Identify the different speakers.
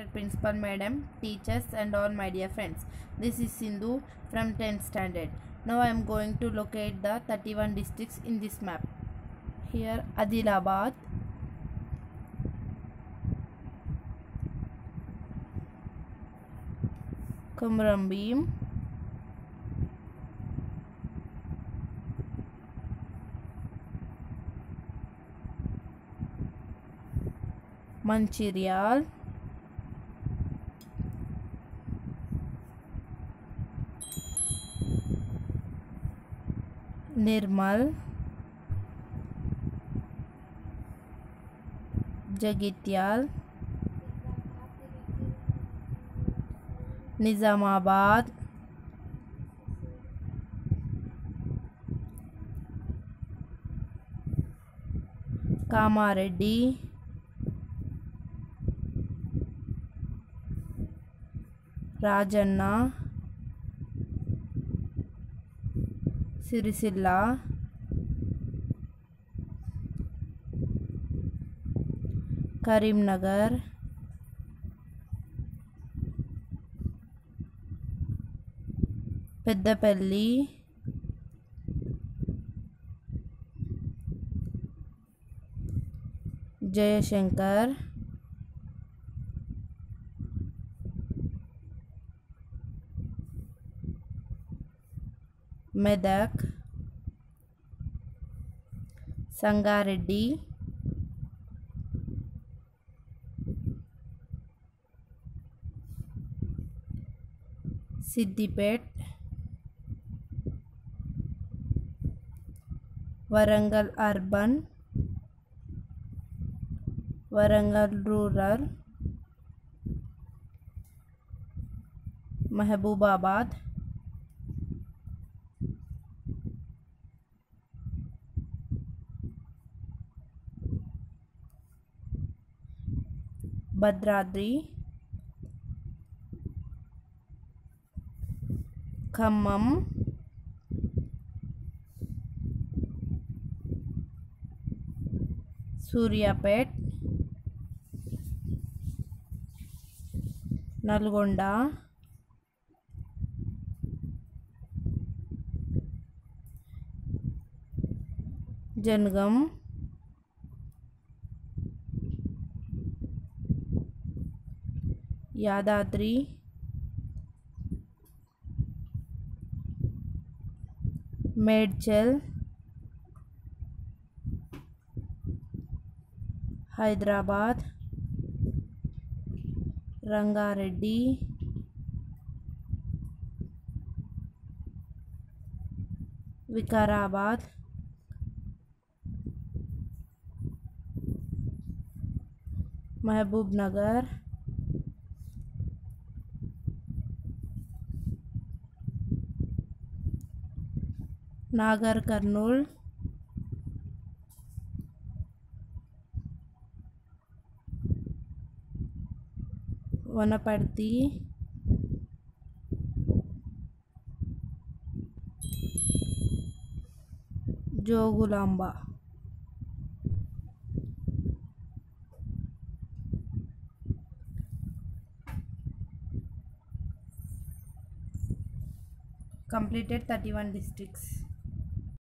Speaker 1: respected principal madam, teachers and all my dear friends. This is Sindhu from 10th standard. Now I am going to locate the 31 districts in this map. Here Adilabad, Kumrambim, Mancherial, Nirmal Jagtial Nizamabad Kamareddy Rajanna Sircilla Karimnagar Peddapalli Jayashankar Medak Sangareddy Siddipet Warangal urban Warangal rural Mahabubabad Bhadradri Khammam Suryapet Nalgonda Jangaon Yadadri. Medchal. Hyderabad. Rangareddy. Vikarabad. Mahabubnagar Nagar Kurnool वनपर्ति Jogulamba completed 31 districts